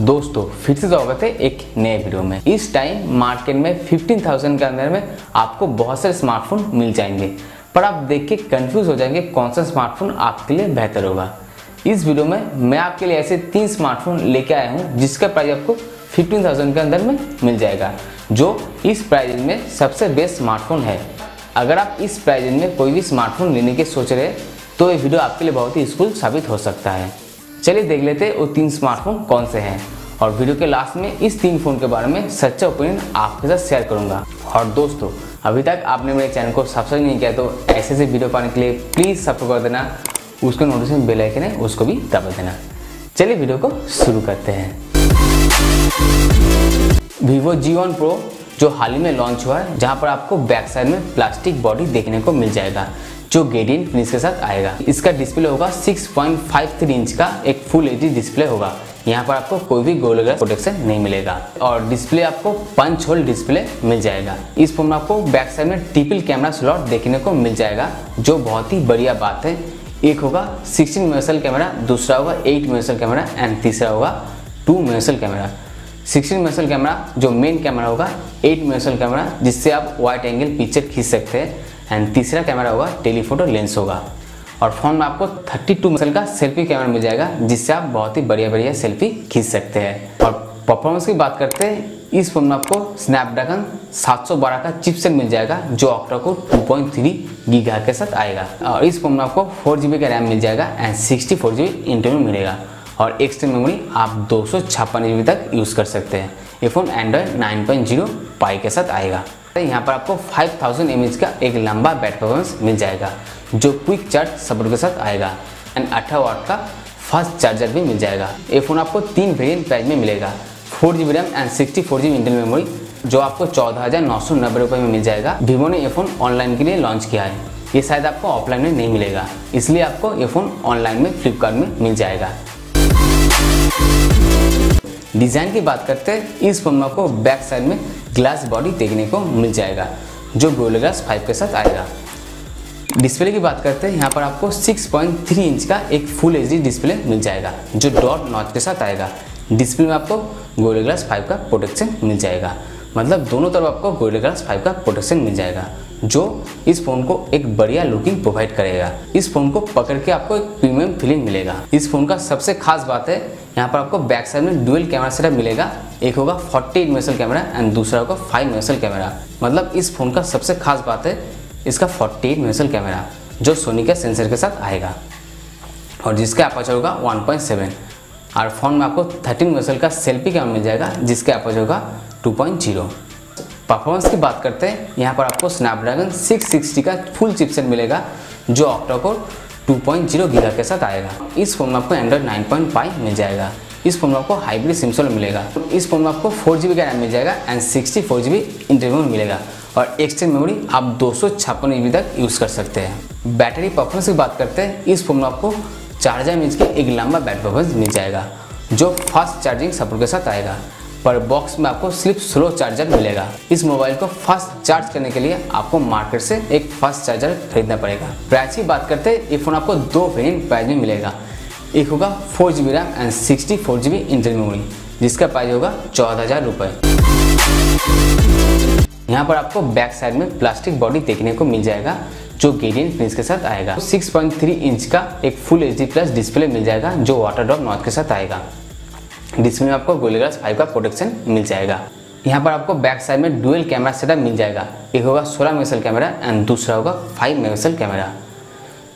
दोस्तों फिर से स्वागत है एक नए वीडियो में। इस टाइम मार्केट में 15,000 के अंदर में आपको बहुत सारे स्मार्टफ़ोन मिल जाएँगे। पर आप देख के कन्फ्यूज़ हो जाएँगे कौन सा स्मार्टफ़ोन आपके लिए बेहतर होगा। इस वीडियो में मैं आपके लिए ऐसे तीन स्मार्टफ़ोन लेके आया हूँ जिसका प्राइस आपको 15,000 के अंदर में मिल जाएगा जो इस प्राइस में सबसे बेस्ट स्मार्टफ़ोन है। अगर आप इस प्राइस में कोई भी स्मार्टफ़ोन लेने के सोच रहे तो ये वीडियो आपके लिए बहुत ही यूजफुल साबित हो सकता है। चलिए देख लेते हैं वो तीन स्मार्टफ़ोन कौन से हैं। और वीडियो के लास्ट में इस तीन फ़ोन के बारे में सच्चा ओपिनियन आपके साथ शेयर करूँगा। और दोस्तों, अभी तक आपने मेरे चैनल को सब्सक्राइब नहीं किया तो ऐसे से वीडियो पाने के लिए प्लीज़ सब्सक्राइब कर देना। उसको नोटिफिकेशन बेल आइकन है, उसको भी दबा देना। चलिए वीडियो को शुरू करते हैं। वीवो जी वन प्रो जो हाल ही में लॉन्च हुआ है, जहाँ पर आपको बैक साइड में प्लास्टिक बॉडी देखने को मिल जाएगा। जो गेडियन फिनिश के साथ आएगा। इसका डिस्प्ले होगा 6.53 इंच का, एक फुल एच डिस्प्ले होगा। यहाँ पर आपको कोई भी गोल ग्लास प्रोटेक्शन नहीं मिलेगा। और डिस्प्ले आपको पंच होल डिस्प्ले मिल जाएगा। इस फ़ोन में आपको बैक साइड में ट्रिपल कैमरा स्लॉट देखने को मिल जाएगा, जो बहुत ही बढ़िया बात है। एक होगा 16 मेगापिक्सल कैमरा दूसरा होगा 8 मेगापिक्सल कैमरा एंड तीसरा होगा 2 मेगापिक्सल कैमरा 16 मेगापिक्सल कैमरा जो मेन कैमरा होगा 8 मेगापिक्सल कैमरा जिससे आप वाइट एंगल पिक्चर खींच सकते हैं। एंड तीसरा कैमरा होगा टेलीफोटो लेंस होगा। और फ़ोन में आपको 32 टू का सेल्फी कैमरा मिल जाएगा, जिससे आप बहुत ही बढ़िया बढ़िया सेल्फी खींच सकते हैं। और परफॉर्मेंस की बात करते हैं, इस फ़ोन में आपको स्नैपड्रैगन 712 का चिपसेट मिल जाएगा, जो ऑक्टा को 2.3 गीगा के साथ आएगा। और इस फ़ोन में आपको फोर जी का रैम मिल जाएगा एंड सिक्सटी फोर इंटरनल मिलेगा। और एक्सटर्नल मेमोरी आप दो सौ छप्पन तक यूज़ कर सकते हैं। ये फ़ोन एंड्रॉयड 9.0 पाई के साथ आएगा। यहाँ पर आपको 5000 थाउज़ेंड का एक लंबा बैट परफॉर्मेंस मिल जाएगा, जो क्विक चार्ज सपोर्ट के साथ आएगा। एंड अठारह वाट का फास्ट चार्जर भी मिल जाएगा। ये फ़ोन आपको तीन वेरियंट प्राइस में मिलेगा। Four G B RAM and sixty four G internal memory जो आपको चौदह हज़ार नौ सौ नब्बे रुपये में मिल जाएगा। वीवो ने ये फ़ोन ऑनलाइन के लिए लॉन्च किया है। ये शायद आपको ऑफलाइन में नहीं मिलेगा। इसलिए आपको ये फ़ोन ऑनलाइन में फ्लिपकार्ट में मिल जाएगा। डिज़ाइन की बात करते हैं, इस फ़ोन में आपको बैक साइड में ग्लास बॉडी देखने को मिल जाएगा, जो गोल ग्लास फाइव के साथ आएगा। डिस्प्ले की बात करते हैं, यहाँ पर आपको 6.3 इंच का एक फुल एच डिस्प्ले मिल जाएगा, जो डॉट नॉच के साथ आएगा। डिस्प्ले में आपको गोल्ड ग्लास फाइव का प्रोटेक्शन मिल जाएगा। मतलब दोनों तरफ़ आपको गोल्ड ग्लास फाइव का प्रोटेक्शन मिल जाएगा। जो इस फ़ोन को एक बढ़िया लुकिंग प्रोवाइड करेगा। इस फ़ोन को पकड़ के आपको एक प्रीमियम फीलिंग मिलेगा। इस फ़ोन का सबसे खास बात है, यहाँ पर आपको बैक साइड में डुअल कैमरा सेटअप मिलेगा। एक होगा 48 मेगापिक्सल कैमरा एंड दूसरा होगा 5 मेगापिक्सल कैमरा मतलब इस फ़ोन का सबसे खास बात है, इसका 48 मेगापिक्सल कैमरा जो सोनी के सेंसर के साथ आएगा। और जिसका अपर्चर होगा 1.7 और फ़ोन में आपको 13 मेगापिक्सल का सेल्फी कैमरा मिल जाएगा, जिसका अपर्चर होगा 2.0 परफॉर्मेंस की बात करते हैं, यहाँ पर आपको स्नैपड्रैगन 660 का फुल चिपसेट मिलेगा, जो ऑक्टा कोर 2.0 गीगा के साथ आएगा। इस फ़ोन में आपको एंड्रॉइड 9.5 मिल जाएगा। इस फ़ोन में आपको हाइब्रिड सिमसोल मिलेगा। इस फ़ोन में आपको फोर जी का रैम मिल जाएगा and sixty four G interview मिलेगा। और एक्सटेंड मेमोरी आप दो सौ छप्पन तक यूज़ कर सकते हैं। बैटरी परफॉर्मेंस की बात करते हैं, इस फ़ोन में आपको चार हज़ार की एक लंबा बैटरी परफॉर्मेंस मिल जाएगा, जो फास्ट चार्जिंग सपोर्ट के साथ आएगा। पर बॉक्स में आपको सिर्फ़ स्लो चार्जर मिलेगा। इस मोबाइल को फास्ट चार्ज करने के लिए आपको मार्केट से एक फास्ट चार्जर खरीदना पड़ेगा। प्राइस की बात करते हैं, ये फ़ोन आपको दो वेरियंट प्राइस में मिलेगा। एक होगा four G B RAM and sixty four G B internal memory जिसका प्राइस होगा चौदह हज़ार रुपये यहाँ पर आपको बैक साइड में प्लास्टिक बॉडी देखने को मिल जाएगा, जो गेडियन फिनिश के साथ आएगा। 6.3 इंच का एक फुल एचडी प्लस डिस्प्ले मिल जाएगा, जो वाटर ड्रॉप नॉच के साथ आएगा। जिसमें आपको गोली ग्लास फाइव का प्रोटेक्शन मिल जाएगा। यहाँ पर आपको बैक साइड में डुअल कैमरा सेटअप मिल जाएगा। एक होगा 16 मेगापिक्सल कैमरा एंड दूसरा होगा 5 मेगापिक्सल कैमरा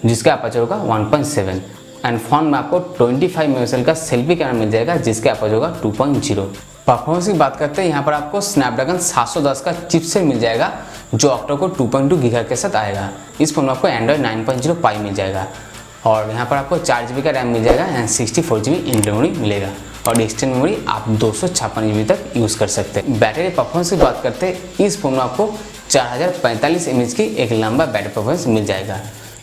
जिसका अपर्चर होगा 1.7 एंड फ़ोन में आपको 25 मेगापिक्सल का सेल्फी कैमरा मिल जाएगा, जिसका अपर्चर होगा 2.0 परफॉर्मेंस की बात करते हैं, यहाँ पर आपको स्नैपड्रैगन 710 का चिपसेट मिल जाएगा, जो ऑक्टो को 2.2 गीगा के साथ आएगा। इस फ़ोन में आपको एंड्रॉइड 9.0 पाई मिल जाएगा। और यहाँ पर आपको चार जी का रैम मिल जाएगा and sixty four G B मिलेगा। और एक्सटेंड मेमोरी आप दो सौ छप्पन तक यूज़ कर सकते हैं। बैटरी परफॉर्मेंस की बात करते हैं, इस फ़ोन में आपको चार हज़ार की एक लंबा बैटरी परफॉर्मेंस मिल जाएगा,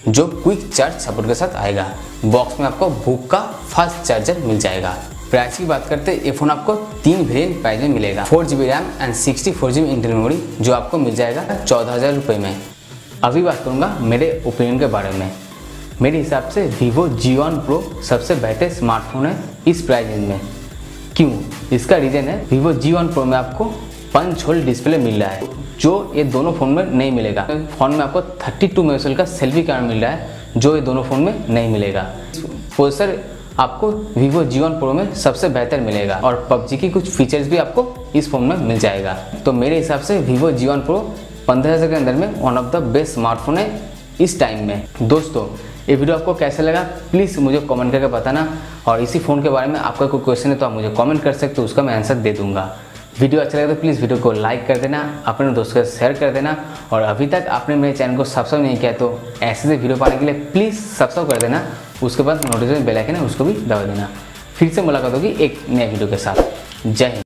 जो क्विक चार्ज सपोर्ट के साथ आएगा। बॉक्स में आपको बुक का फास्ट चार्जर मिल जाएगा। प्राइस की बात करते हैं, ये फ़ोन आपको तीन वेरियंट प्राइस में मिलेगा। Four G B RAM and sixty four G B internal memory जो आपको मिल जाएगा चौदह हज़ार रुपये में। अभी बात करूँगा मेरे ओपिनियन के बारे में। मेरे हिसाब से वीवो जी वन प्रो सबसे बेहतर स्मार्टफ़ोन है। इस प्राइस रेंज में। क्यों? इसका रीज़न है वीवो जी वन प्रो में आपको पंच होल डिस्प्ले मिल रहा है, जो ये दोनों फ़ोन में नहीं मिलेगा। फ़ोन में आपको 32 मेगापिक्सल का सेल्फी कैमरा मिल रहा है, जो ये दोनों फ़ोन में नहीं मिलेगा। प्रोसेसर आपको वीवो जी वन प्रो में सबसे बेहतर मिलेगा और पबजी की कुछ फीचर्स भी आपको इस फ़ोन में मिल जाएगा। तो मेरे हिसाब से वीवो जी वन प्रो पंद्रह हज़ार के अंदर में one of the best smartphone है इस टाइम में। दोस्तों ये वीडियो आपको कैसे लगा प्लीज़ मुझे कमेंट करके बताना। और इसी फ़ोन के बारे में आपका कोई क्वेश्चन है तो आप मुझे कमेंट कर सकते हो, उसका मैं आंसर दे दूँगा। वीडियो अच्छा लगे तो प्लीज़ वीडियो को लाइक कर देना, अपने दोस्तों के शेयर कर देना। और अभी तक आपने मेरे चैनल को सब्सक्राइब नहीं किया तो ऐसे से वीडियो पाने के लिए प्लीज़ सब्सक्राइब कर देना। उसके बाद नोटिफिकेशन बेल आइकन है, उसको भी दबा देना। फिर से मुलाकात होगी एक नए वीडियो के साथ। जय हिंद।